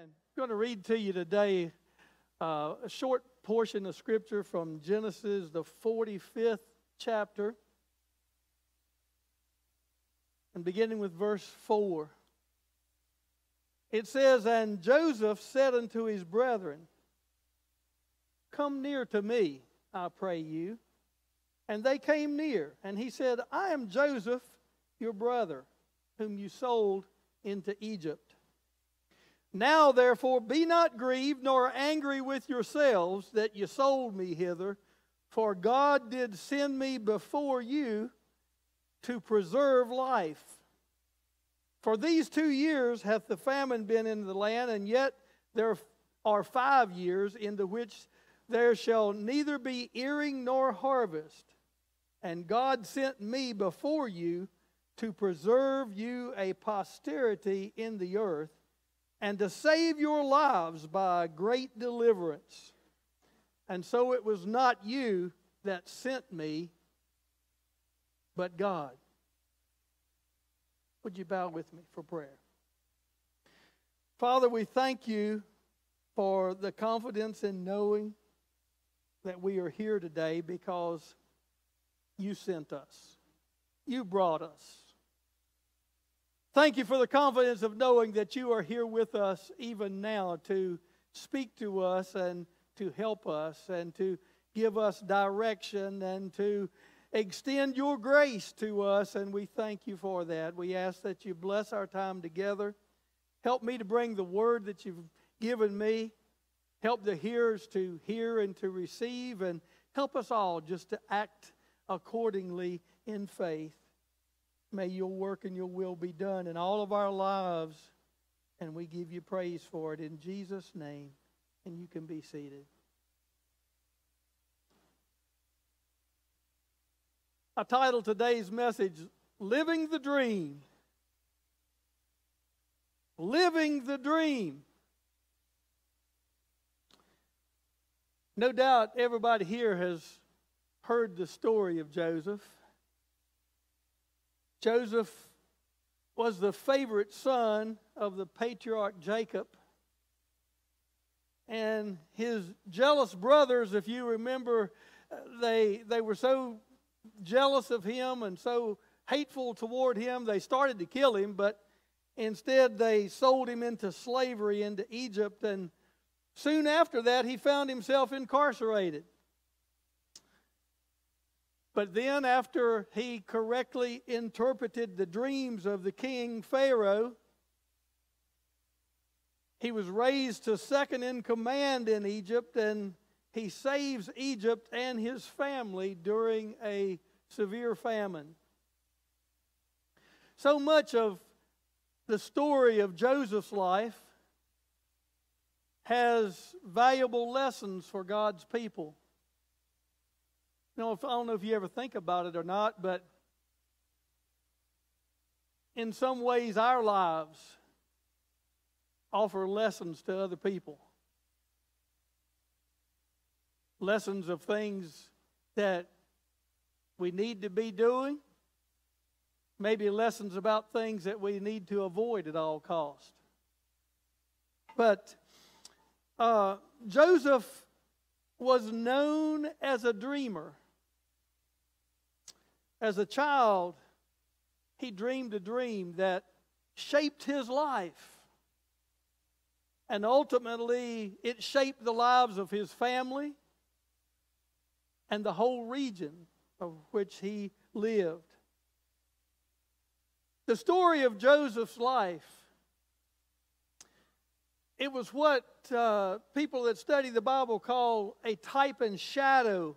I'm going to read to you today uh, a short portion of scripture from Genesis, the 45th chapter, and beginning with verse 4. It says, And Joseph said unto his brethren, Come near to me, I pray you. And they came near, and he said, I am Joseph, your brother, whom you sold into Egypt. Now, therefore, be not grieved nor angry with yourselves that you sold me hither, for God did send me before you to preserve life. For these two years hath the famine been in the land, and yet there are five years into which there shall neither be earing nor harvest. And God sent me before you to preserve you a posterity in the earth and to save your lives by a great deliverance. And so it was not you that sent me, but God. Would you bow with me for prayer? Father, we thank you for the confidence in knowing that we are here today because you sent us. You brought us. Thank you for the confidence of knowing that you are here with us even now to speak to us and to help us and to give us direction and to extend your grace to us, and we thank you for that. We ask that you bless our time together. Help me to bring the word that you've given me. Help the hearers to hear and to receive, and help us all just to act accordingly in faith. May your work and your will be done in all of our lives, and we give you praise for it in Jesus' name. And you can be seated. I titled today's message, Living the Dream. Living the Dream. No doubt everybody here has heard the story of Joseph. Joseph was the favorite son of the patriarch Jacob. And his jealous brothers, if you remember, uh, they, they were so jealous of him and so hateful toward him, they started to kill him, but instead they sold him into slavery into Egypt. And soon after that, he found himself incarcerated. But then, after he correctly interpreted the dreams of the king Pharaoh, he was raised to second in command in Egypt and he saves Egypt and his family during a severe famine. So much of the story of Joseph's life has valuable lessons for God's people. You know, I don't know if you ever think about it or not, but in some ways, our lives offer lessons to other people. Lessons of things that we need to be doing, maybe lessons about things that we need to avoid at all cost. But uh, Joseph was known as a dreamer. As a child, he dreamed a dream that shaped his life. And ultimately, it shaped the lives of his family and the whole region of which he lived. The story of Joseph's life, it was what uh, people that study the Bible call a type and shadow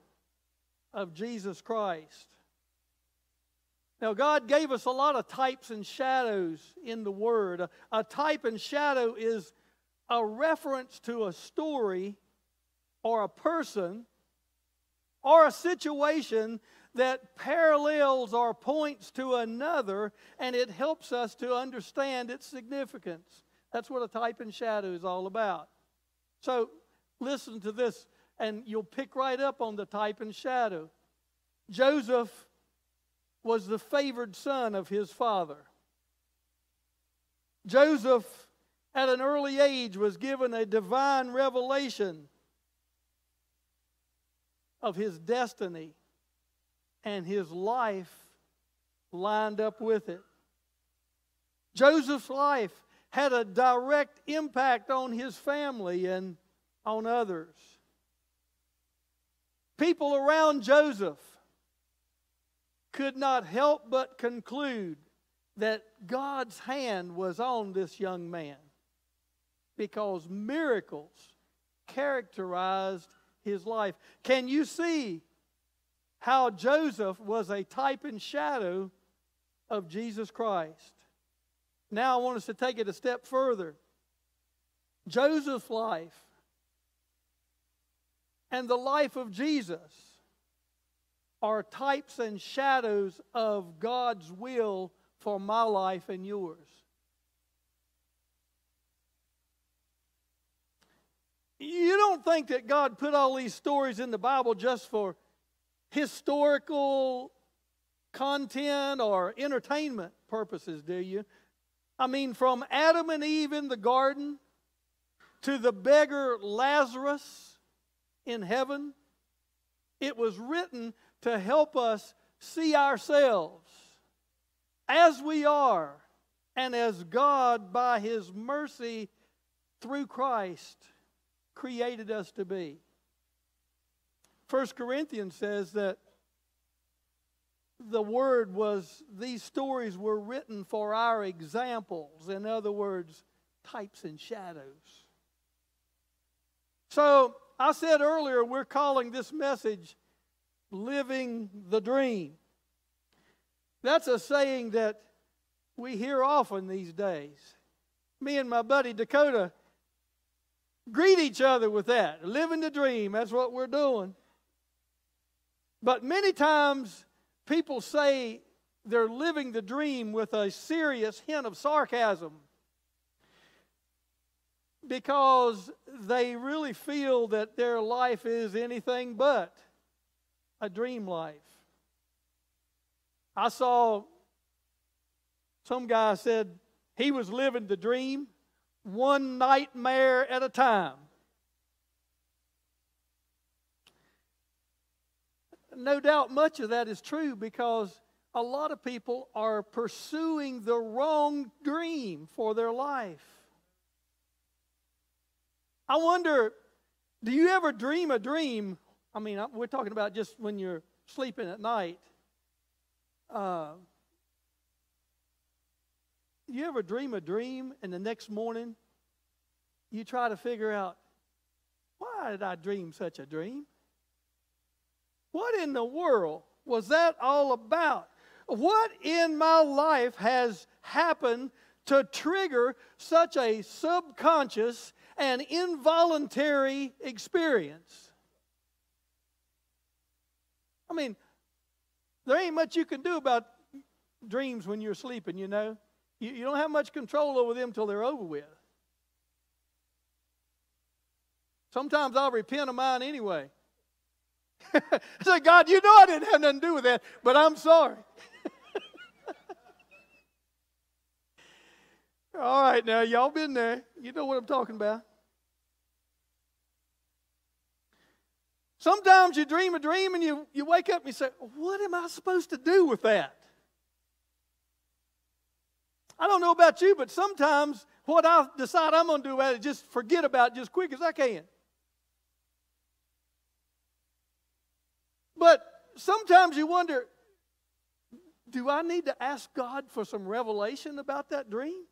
of Jesus Christ. Now, God gave us a lot of types and shadows in the Word. A, a, type and shadow is a reference to a story or a person or a situation that parallels or points to another and it helps us to understand its significance. That's what a type and shadow is all about. So, listen to this and you'll pick right up on the type and shadow. Joseph was the favored son of his father. Joseph at an early age was given a divine revelation of his destiny and his life lined up with it. Joseph's life had a direct impact on his family and on others. People around Joseph could not help but conclude that God's hand was on this young man because miracles characterized his life. Can you see how Joseph was a type and shadow of Jesus Christ? Now I want us to take it a step further. Joseph's life and the life of Jesus are types and shadows of God's will for my life and yours. You don't think that God put all these stories in the Bible just for historical content or entertainment purposes, do you? I mean, from Adam and Eve in the garden to the beggar Lazarus in heaven. It was written to help us see ourselves as we are and as God, by His mercy through Christ, created us to be. First Corinthians says that the word was, these stories were written for our examples. In other words, types and shadows. So I said earlier, we're calling this message Living the Dream. That's a saying that we hear often these days. Me and my buddy Dakota greet each other with that. Living the dream, that's what we're doing. But many times people say they're living the dream with a serious hint of sarcasm because they really feel that their life is anything but a dream life. I saw some guy said he was living the dream one nightmare at a time. No doubt much of that is true because a lot of people are pursuing the wrong dream for their life. I wonder, do you ever dream a dream? I mean, we're talking about just when you're sleeping at night. Uh, you ever dream a dream and the next morning you try to figure out why did I dream such a dream? What in the world was that all about? What in my life has happened to trigger such a subconscious and involuntary experience. I mean, there ain't much you can do about dreams when you're sleeping, you know. You, you don't have much control over them till they're over with. Sometimes I'll repent of mine anyway. I Say, God, you know I didn't have nothing to do with that, but I'm sorry. All right, now, y'all been there. You know what I'm talking about. Sometimes you dream a dream and you, you wake up and you say, What am I supposed to do with that? I don't know about you, but sometimes what I decide I'm going to do about it is just forget about it just quick as I can. But sometimes you wonder, do I need to ask God for some revelation about that dream?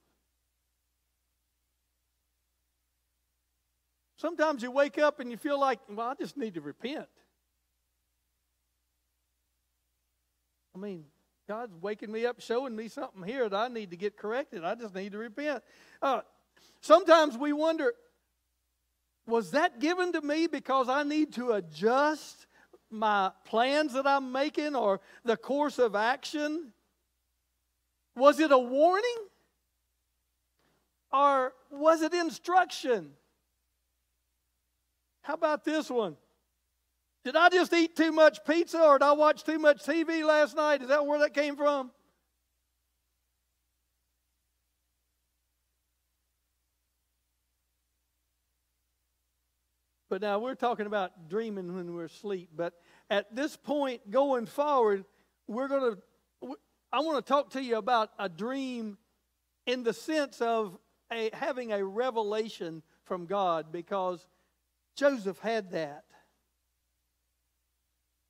Sometimes you wake up and you feel like, well, I just need to repent. I mean, God's waking me up, showing me something here that I need to get corrected. I just need to repent. Uh, sometimes we wonder, was that given to me because I need to adjust my plans that I'm making or the course of action? Was it a warning? Or was it instruction? How about this one? Did I just eat too much pizza or did I watch too much TV last night? Is that where that came from? But now we're talking about dreaming when we're asleep. But at this point going forward, we're going to, I want to talk to you about a dream in the sense of a, having a revelation from God because Joseph had that.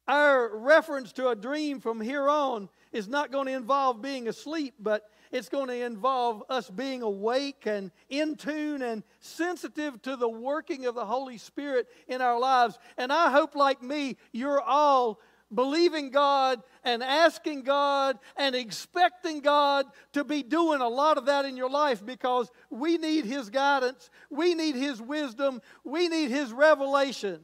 Our reference to a dream from here on is not going to involve being asleep, but it's going to involve us being awake and in tune and sensitive to the working of the Holy Spirit in our lives. And I hope, like me, you're all believing God and asking God and expecting God to be doing a lot of that in your life because we need His guidance, we need His wisdom, we need His revelation.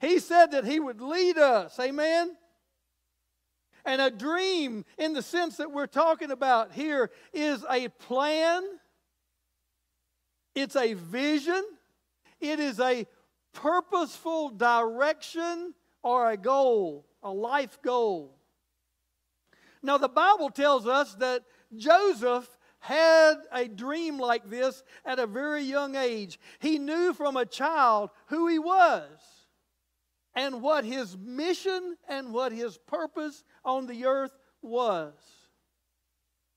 He said that He would lead us. Amen? And a dream, in the sense that we're talking about here, is a plan, it's a vision, it is a purposeful direction or a goal, a life goal. Now, the Bible tells us that Joseph had a dream like this at a very young age. He knew from a child who he was and what his mission and what his purpose on the earth was.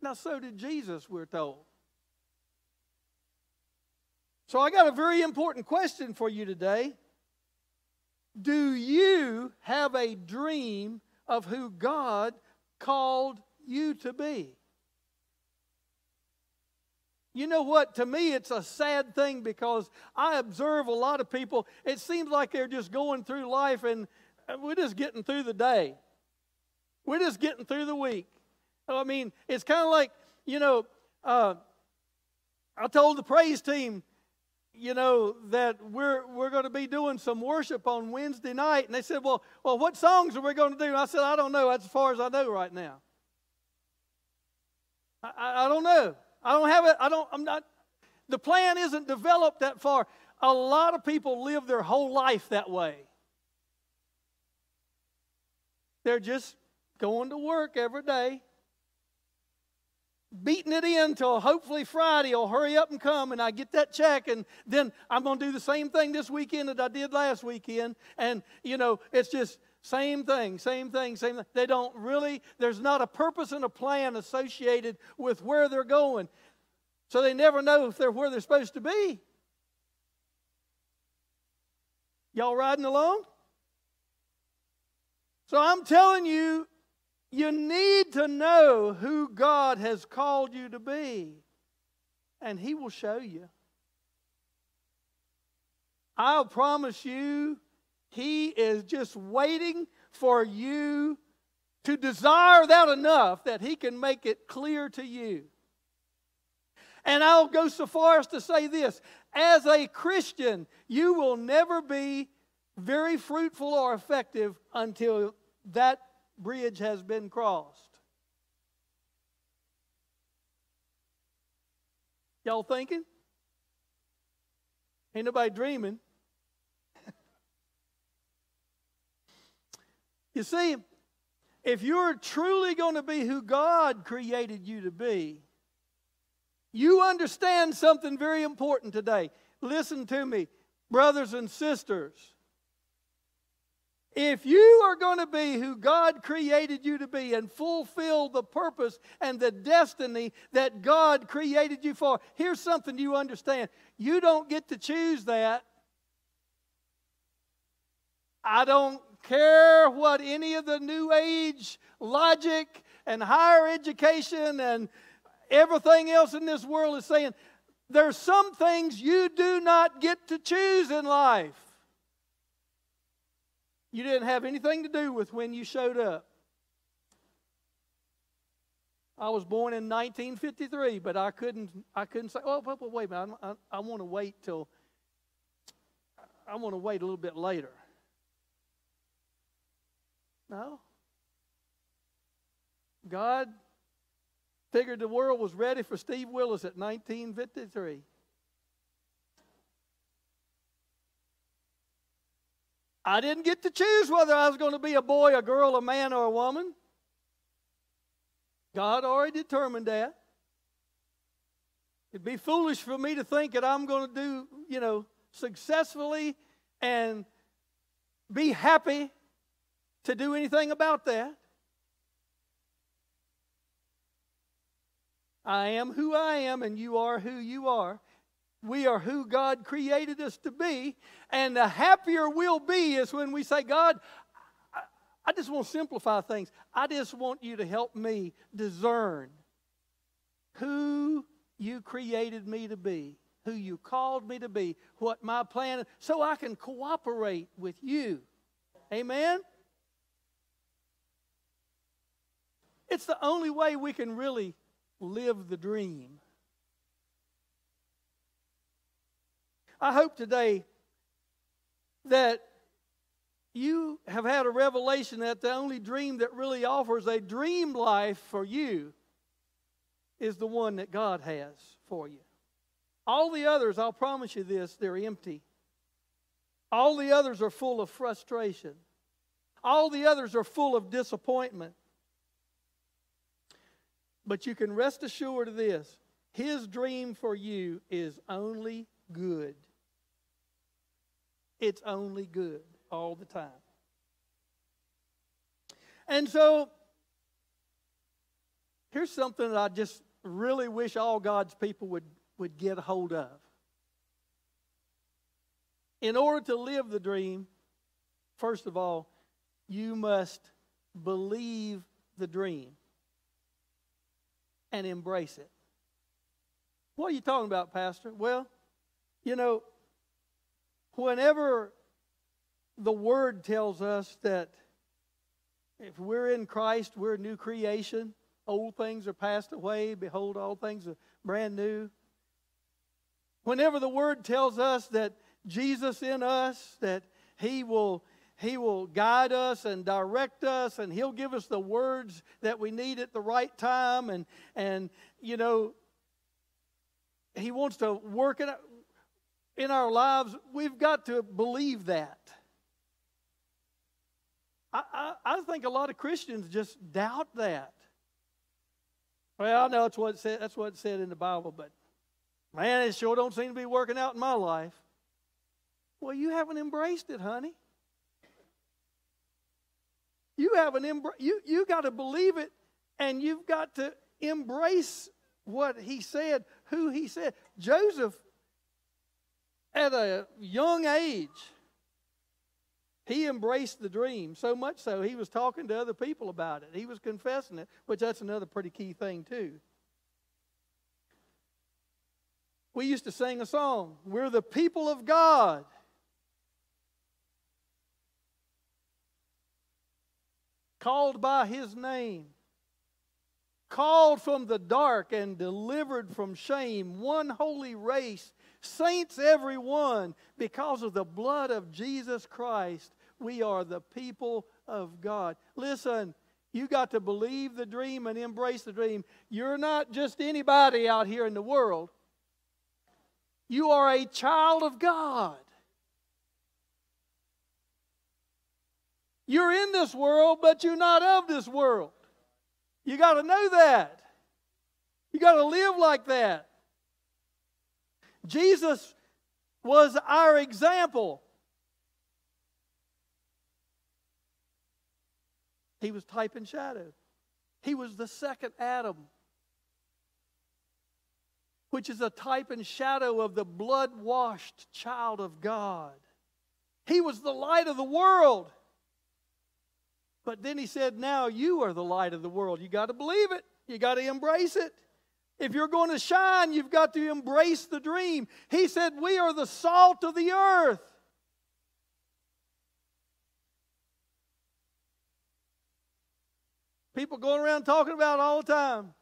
Now, so did Jesus, we're told. So, I got a very important question for you today. Do you have a dream of who God called you to be? You know what? To me, it's a sad thing because I observe a lot of people. It seems like they're just going through life and we're just getting through the day. We're just getting through the week. I mean, it's kind of like, you know, uh, I told the praise team, you know, that we're, we're going to be doing some worship on Wednesday night. And they said, well, well, what songs are we going to do? And I said, I don't know. That's as far as I know right now. I, I, I don't know. I don't have it. I don't, I'm not, the plan isn't developed that far. A lot of people live their whole life that way. They're just going to work every day, beating it in till hopefully Friday will hurry up and come and I get that check and then I'm going to do the same thing this weekend that I did last weekend. And, you know, it's just same thing, same thing, same thing. They don't really, there's not a purpose and a plan associated with where they're going. So they never know if they're where they're supposed to be. Y'all riding along? So I'm telling you, you need to know who God has called you to be, and He will show you. I'll promise you, he is just waiting for you to desire that enough that He can make it clear to you. And I'll go so far as to say this as a Christian, you will never be very fruitful or effective until that bridge has been crossed. Y'all thinking? Ain't nobody dreaming. You see, if you're truly going to be who God created you to be, you understand something very important today. Listen to me, brothers and sisters. If you are going to be who God created you to be and fulfill the purpose and the destiny that God created you for, here's something you understand. You don't get to choose that. I don't care what any of the New Age logic and higher education and everything else in this world is saying. There's some things you do not get to choose in life. You didn't have anything to do with when you showed up. I was born in 1953, but I couldn't. I couldn't say, "Oh, wait, wait a minute. I, I, I want to wait till. I want to wait a little bit later." No. God figured the world was ready for Steve Willis at 1953. I didn't get to choose whether I was going to be a boy, a girl, a man, or a woman. God already determined that. It'd be foolish for me to think that I'm going to do, you know, successfully and be happy to do anything about that. I am who I am, and you are who you are. We are who God created us to be. And the happier we'll be is when we say, God, I, just want to simplify things. I just want you to help me discern who you created me to be, who you called me to be, what my plan is, so I can cooperate with you. Amen? It's the only way we can really live the dream. I hope today that you have had a revelation that the only dream that really offers a dream life for you is the one that God has for you. All the others, I'll promise you this, they're empty. All the others are full of frustration. All the others are full of disappointment. But you can rest assured of this His dream for you is only good. It's only good all the time. And so, here's something that I just really wish all God's people would, would get a hold of. In order to live the dream, first of all, you must believe the dream and embrace it. What are you talking about, Pastor? Well, you know, whenever the Word tells us that if we're in Christ, we're a new creation, old things are passed away, behold, all things are brand new. Whenever the Word tells us that Jesus in us, that He will he will guide us and direct us, and He'll give us the words that we need at the right time. And, and you know, He wants to work in, in our lives. We've got to believe that. I, I, I think a lot of Christians just doubt that. Well, I know that's what, said, that's what it said in the Bible, but man, it sure don't seem to be working out in my life. Well, you haven't embraced it, honey. You haven't embra- you you got to believe it and you've got to embrace what he said, who he said. Joseph at a young age he embraced the dream so much so he was talking to other people about it. He was confessing it, which that's another pretty key thing too. We used to sing a song, We're the people of God. called by his name, called from the dark and delivered from shame, one holy race, saints everyone, because of the blood of Jesus Christ, we are the people of God. Listen, you got to believe the dream and embrace the dream. You're not just anybody out here in the world. You are a child of God. You're in this world, but you're not of this world. You got to know that. You got to live like that. Jesus was our example. He was type and shadow. He was the second Adam, which is a type and shadow of the blood washed child of God. He was the light of the world. But then he said, Now you are the light of the world. You got to believe it, you got to embrace it. If you're going to shine, you've got to embrace the dream. He said, We are the salt of the earth. People going around talking about all the time.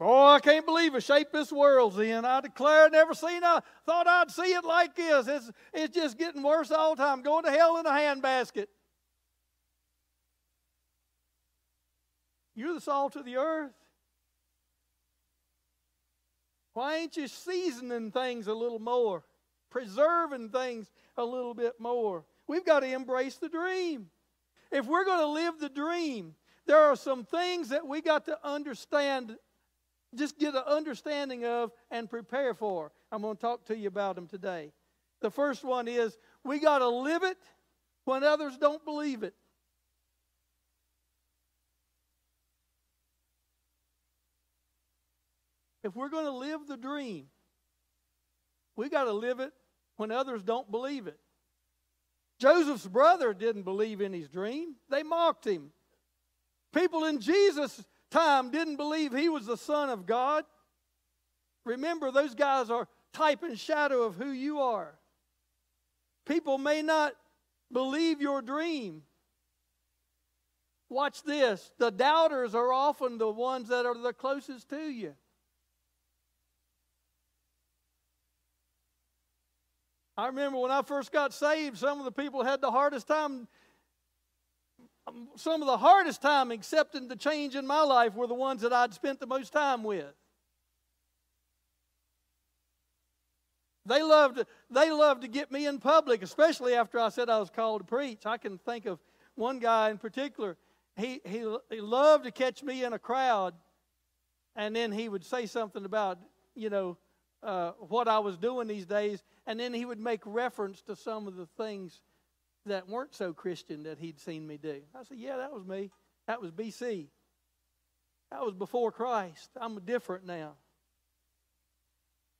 Oh, I can't believe the shape this world's in. I declare, never seen. I thought I'd see it like this. It's, it's just getting worse all the time. Going to hell in a handbasket. You're the salt of the earth. Why ain't you seasoning things a little more? Preserving things a little bit more? We've got to embrace the dream. If we're going to live the dream, there are some things that we got to understand just get an understanding of and prepare for. I'm going to talk to you about them today. The first one is we got to live it when others don't believe it. If we're going to live the dream, we got to live it when others don't believe it. Joseph's brother didn't believe in his dream, they mocked him. People in Jesus' time didn't believe he was the Son of God. Remember, those guys are type and shadow of who you are. People may not believe your dream. Watch this the doubters are often the ones that are the closest to you. I remember when I first got saved, some of the people had the hardest time. Some of the hardest time accepting the change in my life were the ones that I'd spent the most time with. They loved, they loved to get me in public, especially after I said I was called to preach. I can think of one guy in particular. He, he, he loved to catch me in a crowd, and then he would say something about, you know, uh, what I was doing these days, and then he would make reference to some of the things that weren't so Christian that he'd seen me do. I said, Yeah, that was me. That was BC. That was before Christ. I'm different now.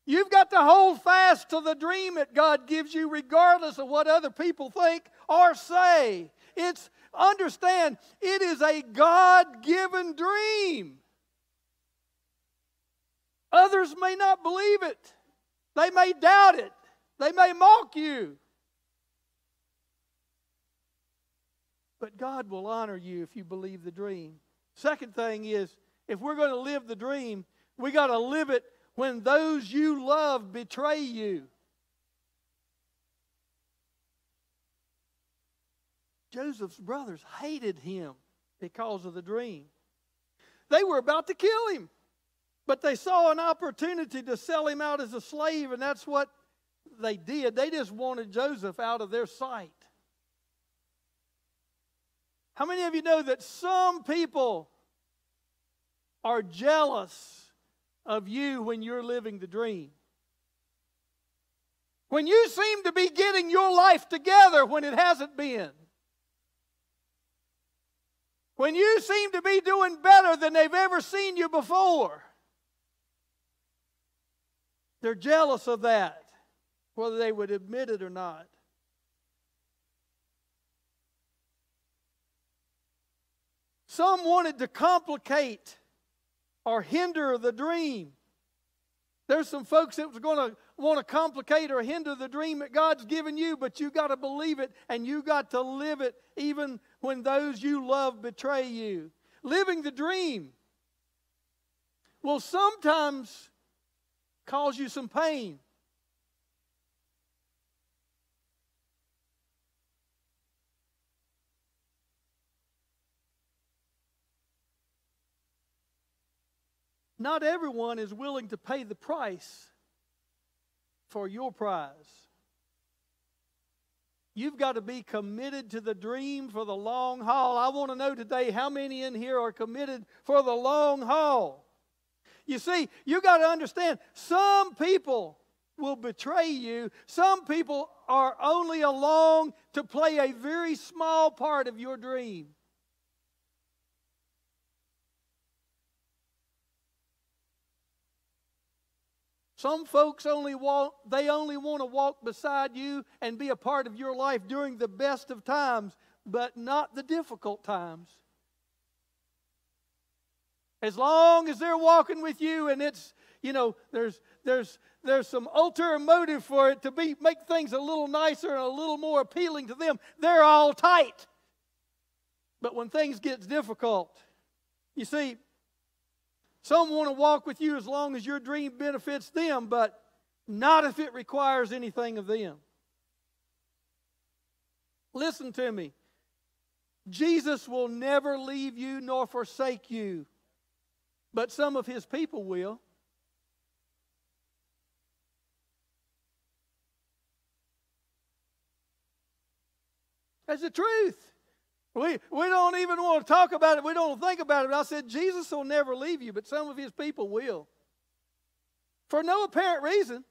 You've got to hold fast to the dream that God gives you, regardless of what other people think or say. It's understand it is a God given dream. Others may not believe it, they may doubt it, they may mock you. But God will honor you if you believe the dream. Second thing is, if we're going to live the dream, we got to live it when those you love betray you. Joseph's brothers hated him because of the dream. They were about to kill him. But they saw an opportunity to sell him out as a slave, and that's what they did. They just wanted Joseph out of their sight. How many of you know that some people are jealous of you when you're living the dream? When you seem to be getting your life together when it hasn't been. When you seem to be doing better than they've ever seen you before. They're jealous of that, whether they would admit it or not. Some wanted to complicate or hinder the dream. There's some folks that was going to want to complicate or hinder the dream that God's given you, but you got to believe it and you got to live it even when those you love betray you. Living the dream will sometimes cause you some pain. Not everyone is willing to pay the price for your prize. You've got to be committed to the dream for the long haul. I want to know today how many in here are committed for the long haul. You see, you got to understand some people will betray you. Some people are only along to play a very small part of your dream. Some folks only walk, they only want to walk beside you and be a part of your life during the best of times, but not the difficult times. As long as they're walking with you and it's, you know, there's there's there's some ulterior motive for it to be make things a little nicer and a little more appealing to them, they're all tight. But when things get difficult, you see, some want to walk with you as long as your dream benefits them, but not if it requires anything of them. Listen to me. Jesus will never leave you nor forsake you but some of his people will. That's the truth. We, we don't even want to talk about it. We don't think about it. But I said, Jesus will never leave you, but some of his people will. For no apparent reason.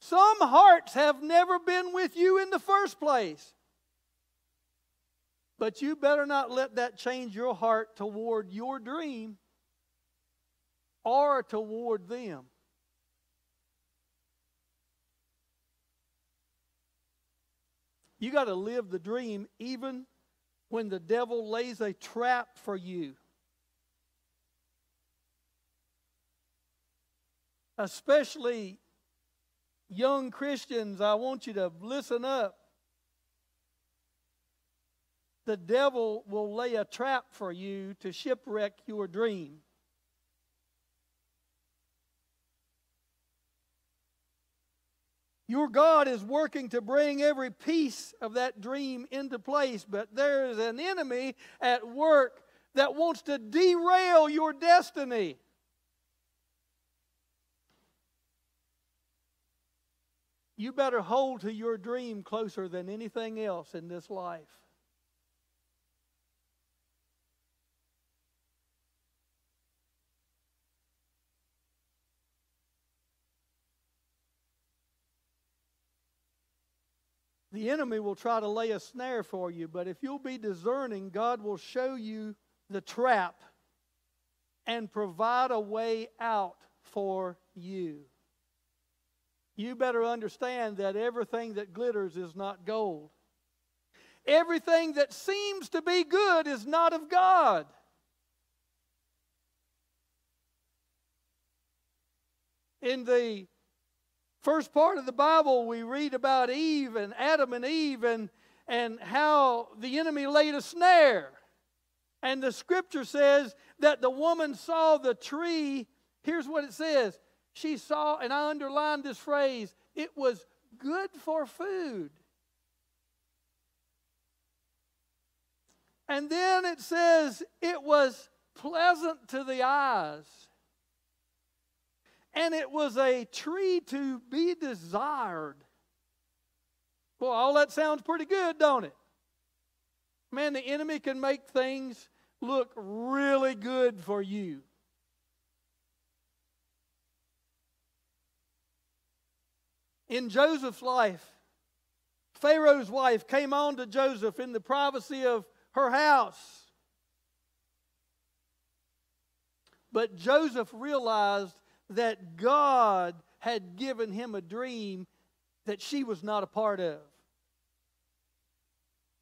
Some hearts have never been with you in the first place. But you better not let that change your heart toward your dream or toward them. You got to live the dream even when the devil lays a trap for you. Especially young Christians, I want you to listen up. The devil will lay a trap for you to shipwreck your dream. Your God is working to bring every piece of that dream into place, but there is an enemy at work that wants to derail your destiny. You better hold to your dream closer than anything else in this life. The enemy will try to lay a snare for you, but if you'll be discerning, God will show you the trap and provide a way out for you. You better understand that everything that glitters is not gold. Everything that seems to be good is not of God. In the first part of the Bible, we read about Eve and Adam and Eve and, and how the enemy laid a snare. And the scripture says that the woman saw the tree. Here's what it says she saw, and I underlined this phrase, it was good for food. And then it says it was pleasant to the eyes. And it was a tree to be desired. Well, all that sounds pretty good, don't it? Man, the enemy can make things look really good for you. in Joseph's life. Pharaoh's wife came on to Joseph in the privacy of her house. But Joseph realized that God had given him a dream that she was not a part of.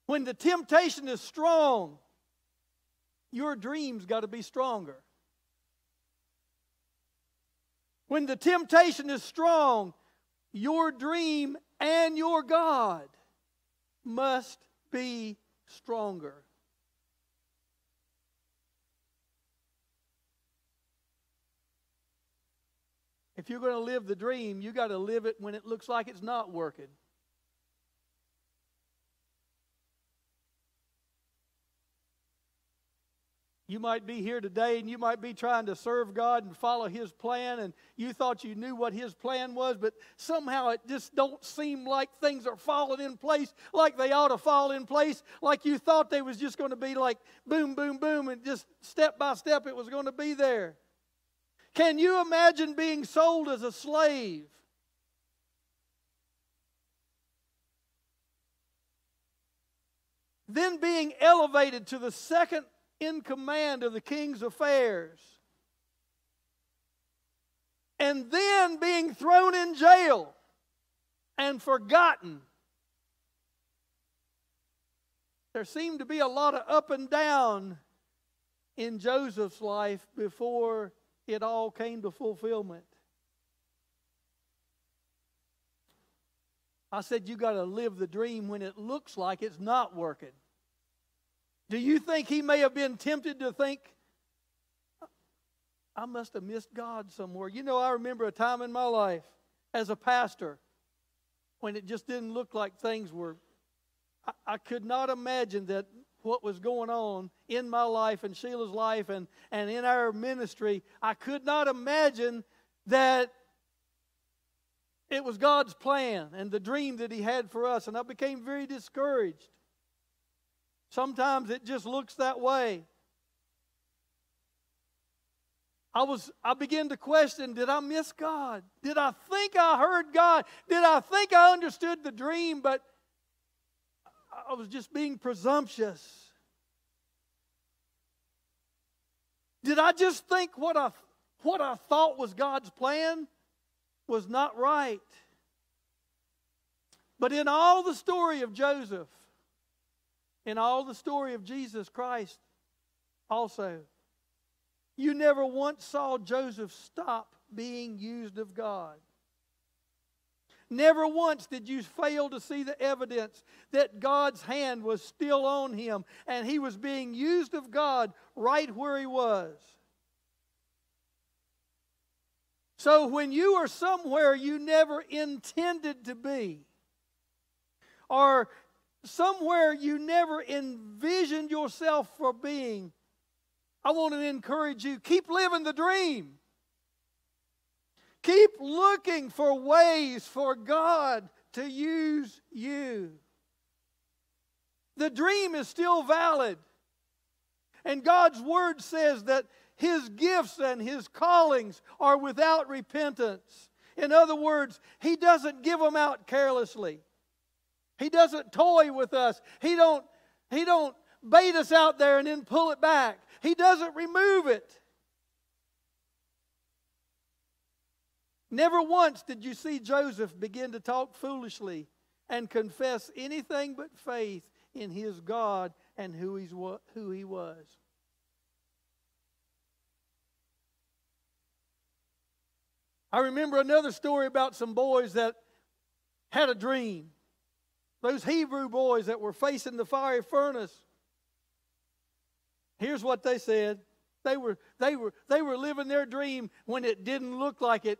When the temptation is strong, your dream's got to be stronger. When the temptation is strong, your dream and your God must be stronger. If you're going to live the dream, you got to live it when it looks like it's not working. You might be here today and you might be trying to serve God and follow His plan, and you thought you knew what His plan was, but somehow it just don't seem like things are falling in place like they ought to fall in place, like you thought they was just going to be like boom, boom, boom, and just step by step it was going to be there. Can you imagine being sold as a slave? Then being elevated to the second in command of the king's affairs. And then being thrown in jail and forgotten. There seemed to be a lot of up and down in Joseph's life before it all came to fulfillment. I said, You got to live the dream when it looks like it's not working. Do you think he may have been tempted to think, I must have missed God somewhere? You know, I remember a time in my life as a pastor when it just didn't look like things were. I, I could not imagine that what was going on in my life and Sheila's life and, and in our ministry, I could not imagine that it was God's plan and the dream that He had for us, and I became very discouraged. Sometimes it just looks that way. I was I began to question, did I miss God? Did I think I heard God? Did I think I understood the dream but I was just being presumptuous? Did I just think what I what I thought was God's plan was not right? But in all the story of Joseph, in all the story of Jesus Christ also, you never once saw Joseph stop being used of God. Never once did you fail to see the evidence that God's hand was still on him and he was being used of God right where he was. So when you are somewhere you never intended to be, or somewhere you never envisioned yourself for being, I want to encourage you keep living the dream. Keep looking for ways for God to use you. The dream is still valid. And God's word says that his gifts and his callings are without repentance. In other words, he doesn't give them out carelessly. He doesn't toy with us. He don't he don't bait us out there and then pull it back. He doesn't remove it. Never once did you see Joseph begin to talk foolishly and confess anything but faith in his God and who, he's, who he was. I remember another story about some boys that had a dream. Those Hebrew boys that were facing the fiery furnace. Here's what they said. They were, they were, they were living their dream when it didn't look like it,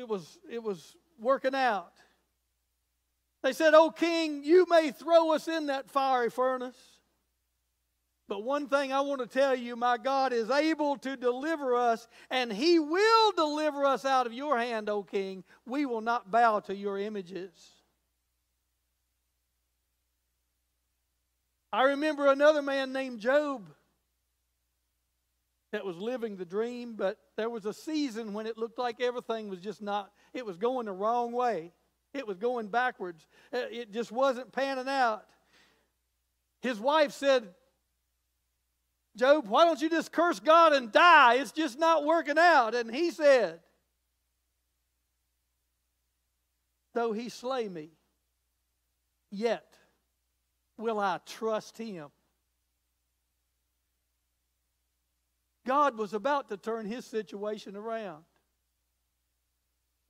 it, was, it was working out. They said, Oh, king, you may throw us in that fiery furnace. But one thing I want to tell you my God is able to deliver us, and He will deliver us out of your hand, O King. We will not bow to your images. I remember another man named Job that was living the dream, but there was a season when it looked like everything was just not, it was going the wrong way. It was going backwards. Uh, it just wasn't panning out. His wife said, Job, why don't you just curse God and die? It's just not working out. And he said, Though he slay me, yet will I trust him. God was about to turn his situation around.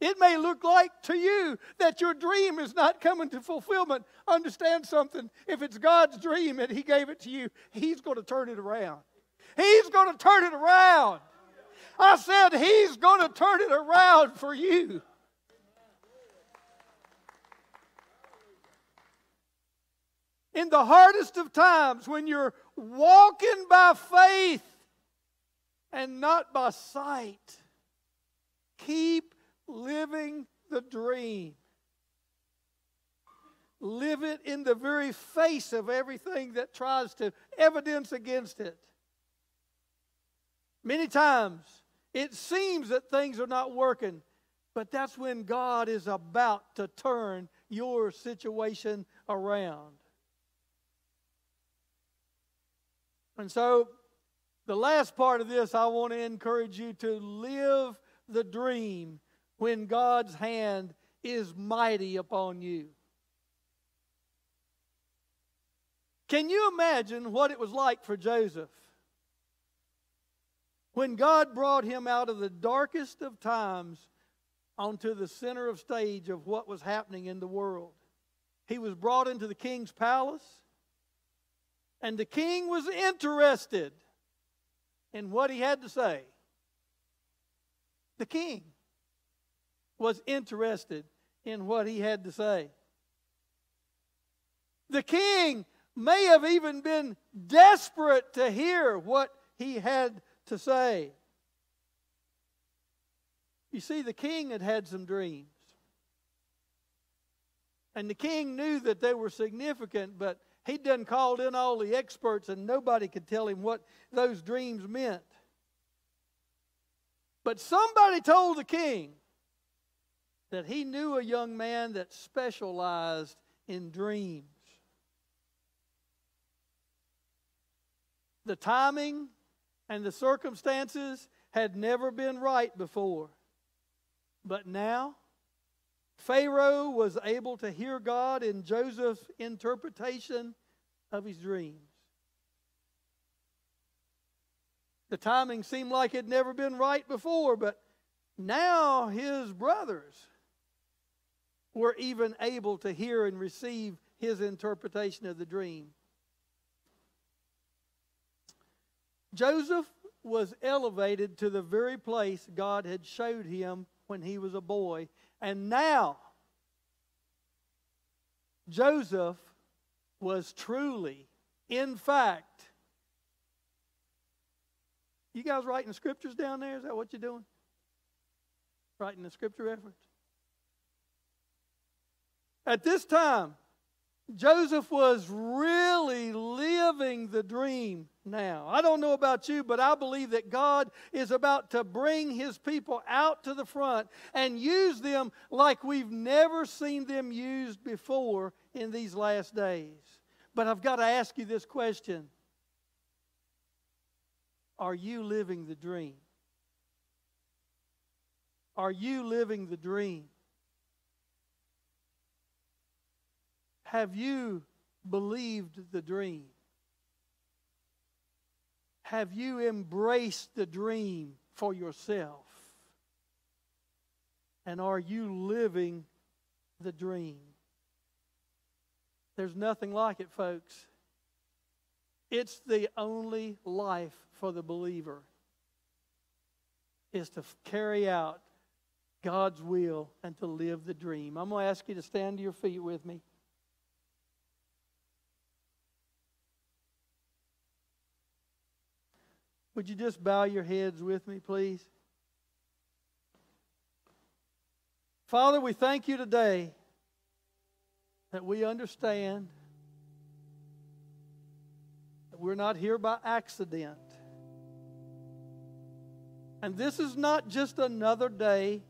It may look like to you that your dream is not coming to fulfillment. Understand something. If it's God's dream and He gave it to you, He's going to turn it around. He's going to turn it around. I said, He's going to turn it around for you. In the hardest of times, when you're walking by faith and not by sight. Keep living the dream. Live it in the very face of everything that tries to evidence against it. Many times it seems that things are not working, but that's when God is about to turn your situation around. And so the last part of this, I want to encourage you to live the dream when God's hand is mighty upon you. Can you imagine what it was like for Joseph? When God brought him out of the darkest of times onto the center of stage of what was happening in the world. He was brought into the king's palace, and the king was interested in what he had to say. The king was interested in what he had to say. The king may have even been desperate to hear what he had to say. You see, the king had had some dreams. And the king knew that they were significant, but he done called in all the experts, and nobody could tell him what those dreams meant. But somebody told the king that he knew a young man that specialized in dreams. The timing and the circumstances had never been right before. But now, Pharaoh was able to hear God in Joseph's interpretation of his dreams. The timing seemed like it had never been right before, but now his brothers were even able to hear and receive his interpretation of the dream. Joseph was elevated to the very place God had showed him when he was a boy. And now, Joseph was truly, in fact, you guys writing scriptures down there? Is that what you're doing? Writing the scripture reference? At this time, Joseph was really living the dream now. I don't know about you, but I believe that God is about to bring his people out to the front and use them like we've never seen them used before in these last days. But I've got to ask you this question Are you living the dream? Are you living the dream? Have you believed the dream? Have you embraced the dream for yourself? And are you living the dream? There's nothing like it, folks. It's the only life for the believer is to carry out God's will and to live the dream. I'm going to ask you to stand to your feet with me. Would you just bow your heads with me, please? Father, we thank you today that we understand that we're not here by accident. And this is not just another day.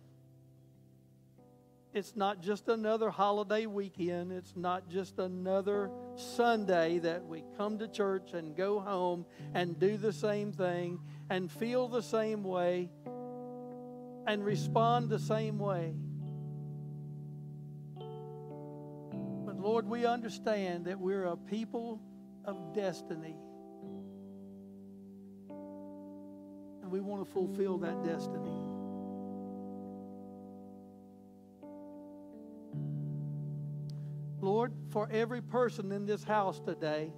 It's not just another holiday weekend. It's not just another Sunday that we come to church and go home and do the same thing and feel the same way and respond the same way. But Lord, we understand that we're a people of destiny. And we want to fulfill that destiny. Lord, for every person in this house today,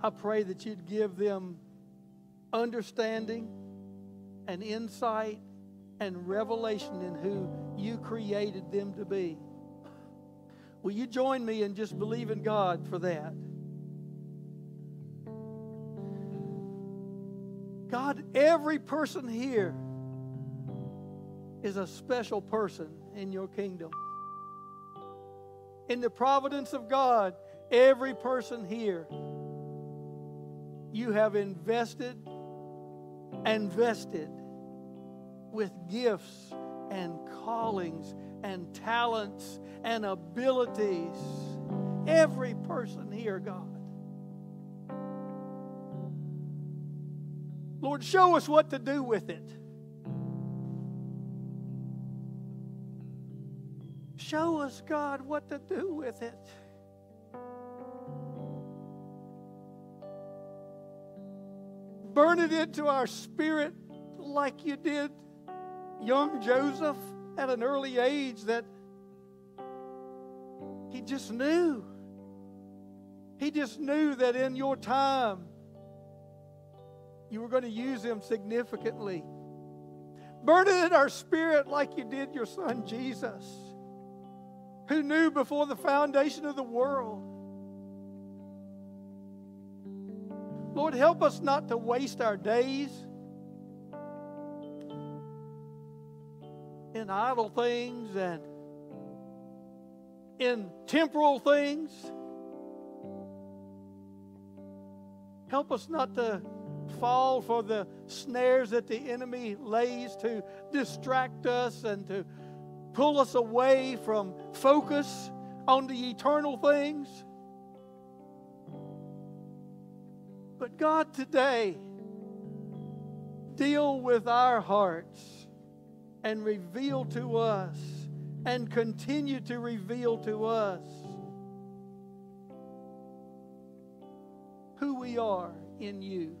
I pray that you'd give them understanding and insight and revelation in who you created them to be. Will you join me in just believing God for that? God, every person here is a special person in your kingdom in the providence of God, every person here, you have invested and vested with gifts and callings and talents and abilities. Every person here, God. Lord, show us what to do with it. Show us, God, what to do with it. Burn it into our spirit like you did young Joseph at an early age that he just knew. He just knew that in your time you were going to use him significantly. Burn it in our spirit like you did your son Jesus who knew before the foundation of the world. Lord, help us not to waste our days in idle things and in temporal things. Help us not to fall for the snares that the enemy lays to distract us and to pull us away from focus on the eternal things. But God, today, deal with our hearts and reveal to us and continue to reveal to us who we are in you,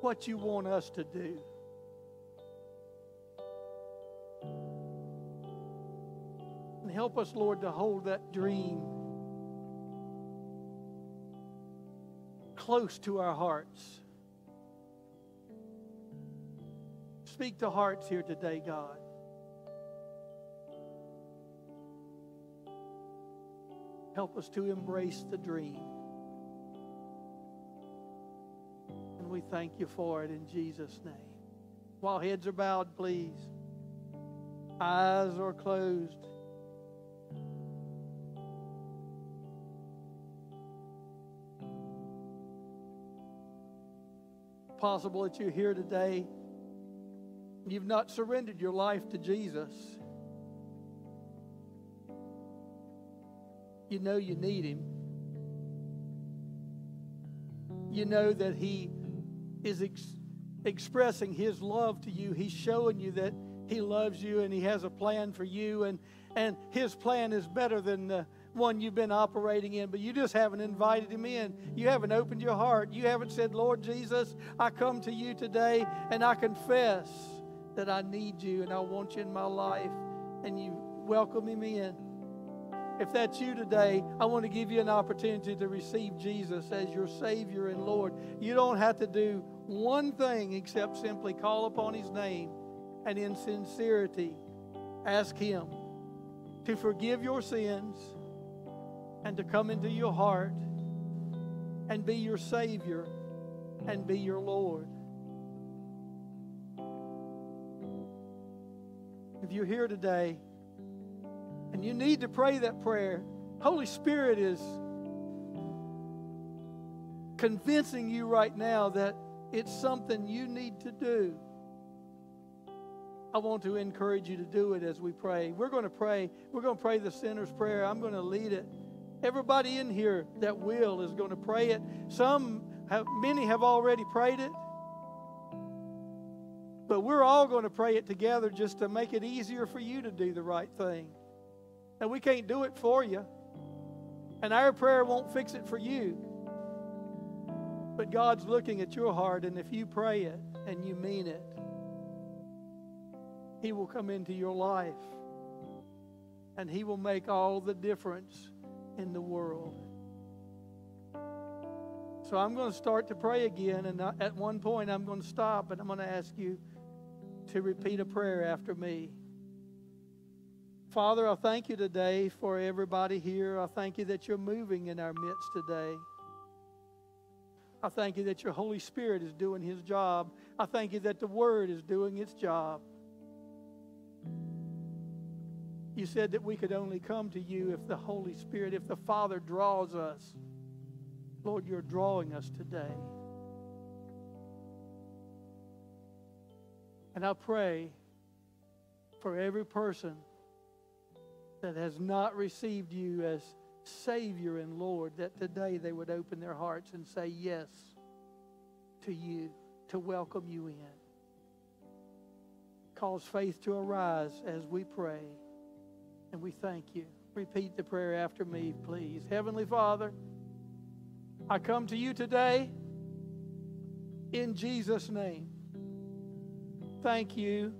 what you want us to do. And help us, Lord, to hold that dream close to our hearts. Speak to hearts here today, God. Help us to embrace the dream. And we thank you for it in Jesus' name. While heads are bowed, please. Eyes are closed. Possible that you're here today. You've not surrendered your life to Jesus. You know you need Him. You know that He is ex- expressing His love to you. He's showing you that He loves you and He has a plan for you, and, and His plan is better than the one you've been operating in, but you just haven't invited Him in. You haven't opened your heart. You haven't said, Lord Jesus, I come to you today and I confess that I need you and I want you in my life, and you welcome Him in. If that's you today, I want to give you an opportunity to receive Jesus as your Savior and Lord. You don't have to do one thing except simply call upon His name and in sincerity ask Him to forgive your sins and to come into your heart and be your Savior and be your Lord. If you're here today, and you need to pray that prayer. Holy Spirit is convincing you right now that it's something you need to do. I want to encourage you to do it as we pray. We're going to pray. We're going to pray the sinner's prayer. I'm going to lead it. Everybody in here that will is going to pray it. Some have, many have already prayed it. But we're all going to pray it together just to make it easier for you to do the right thing. And we can't do it for you. And our prayer won't fix it for you. But God's looking at your heart, and if you pray it and you mean it, He will come into your life. And He will make all the difference in the world. So I'm going to start to pray again, and at one point I'm going to stop, and I'm going to ask you to repeat a prayer after me. Father, I thank you today for everybody here. I thank you that you're moving in our midst today. I thank you that your Holy Spirit is doing his job. I thank you that the Word is doing its job. You said that we could only come to you if the Holy Spirit, if the Father draws us. Lord, you're drawing us today. And I pray for every person that has not received you as Savior and Lord, that today they would open their hearts and say yes to you, to welcome you in. Cause faith to arise as we pray. And we thank you. Repeat the prayer after me, please. Heavenly Father, I come to you today in Jesus' name. Thank you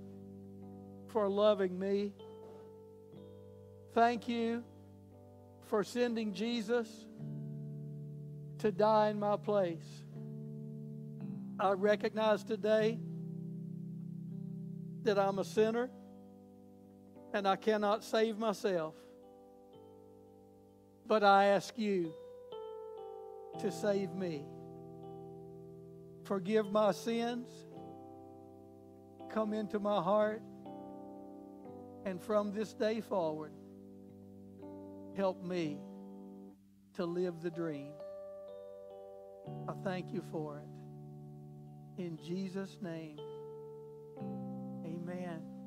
for loving me. Thank you for sending Jesus to die in my place. I recognize today that I'm a sinner and I cannot save myself. But I ask you to save me. Forgive my sins. Come into my heart. And from this day forward, help me to live the dream. I thank you for it. In Jesus' name, amen.